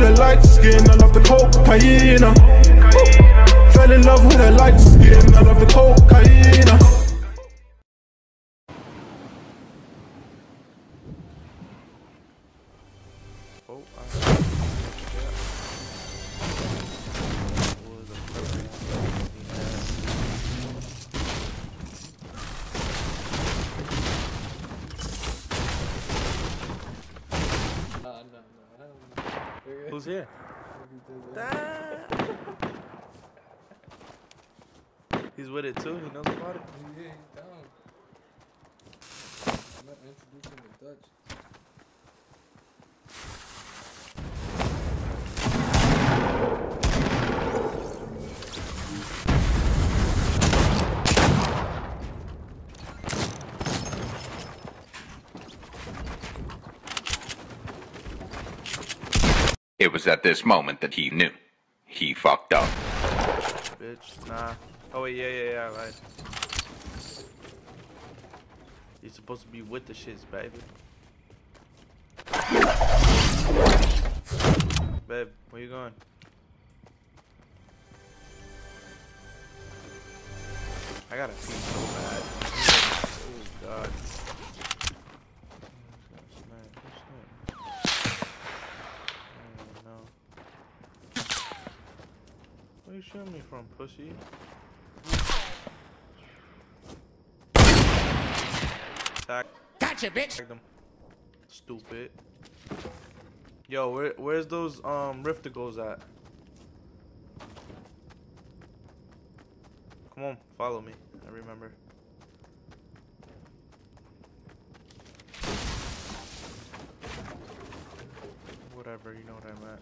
with a light skin, I love the cocaine. Ooh. Fell in love with a light skin, I love the cocaine. We're good. Who's here? We're good. He's with it too. He knows about it. Yeah, he's down. I'm not introducing the Dutch. It was at this moment that he knew. He fucked up. Bitch, nah. Oh wait, yeah, yeah, yeah, right. You're supposed to be with the shits, baby. Babe, where you going? I gotta pee so bad. Oh god. Who's that? Who's that? I don't know. Where you shooting me from, pussy? Attack. Gotcha, bitch. Them. Stupid. Yo, where where's those um Rift-To-Gos at? Come on, follow me. I remember. Whatever, you know what I'm at.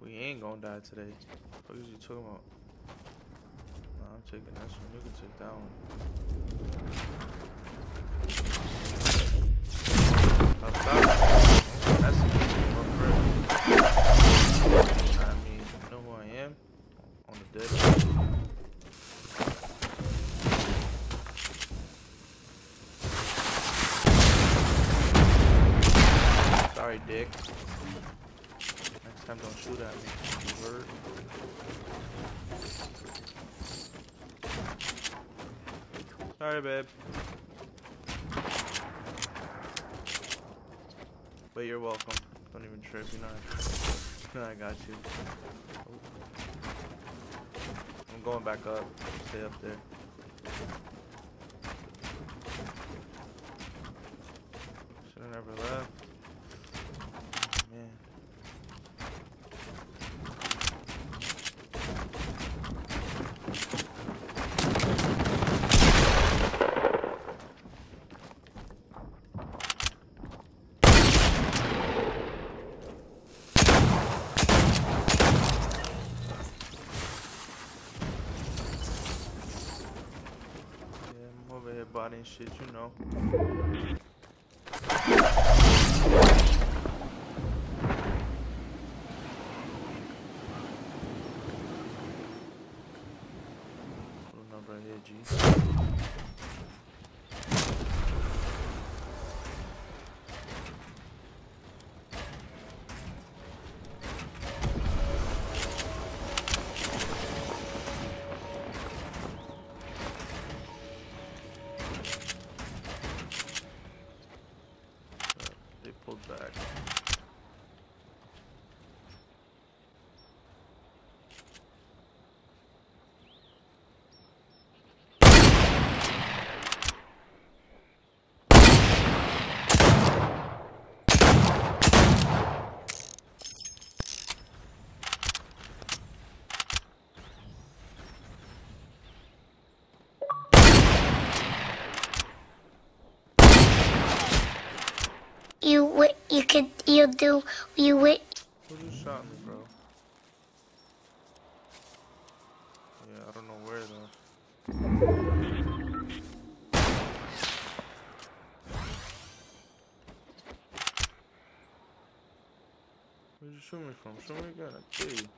We ain't gonna die today. What is you talking about? Nah, I'm taking this one. You can take that one. Sorry, babe. But you're welcome. Don't even trip. You know, I, got you. I'm going back up. Stay up there. Should have never left. Man. Yeah, I'm over here bodying shit, you know. You you could you do you wi- Who just shot me, bro? Yeah, I don't know where though. Where'd you shoot me from? Shoot me again. I kill you.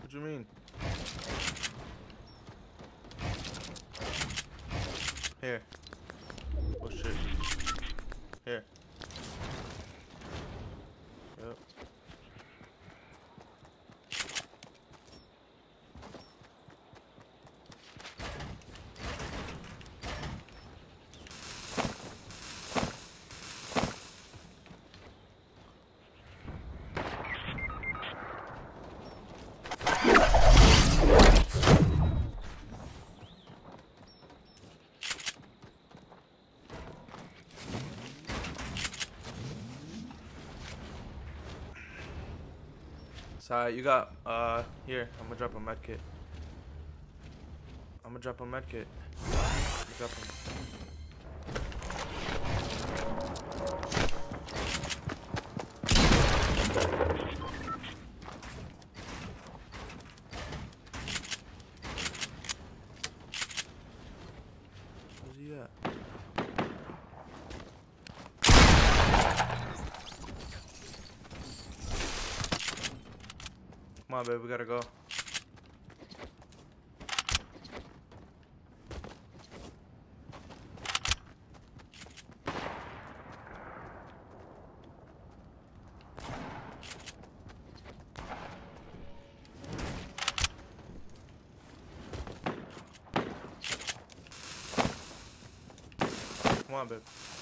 What you mean? Here. Oh shit. Here. Yep. Sorry, you got uh here. I'm gonna drop a med kit. I'm gonna drop a med kit. Drop. On, babe, we gotta go. Come on, babe.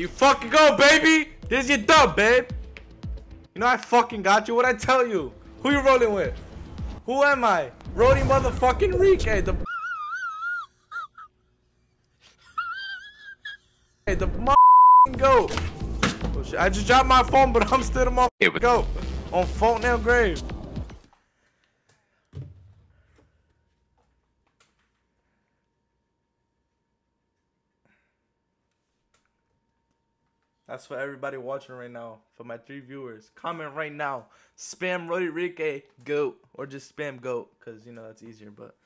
You fucking go, baby! Here's your dub, babe! You know I fucking got you. What I tell you? Who you rolling with? Who am I? Rhody motherfucking Rique, the Hey, the goat. Oh, shit. I just dropped my phone, but I'm still the motherfucking goat. On phone nail grave. That's for everybody watching right now. For my three viewers, comment right now. Spam Rhody Rique goat or just spam goat because you know that's easier. But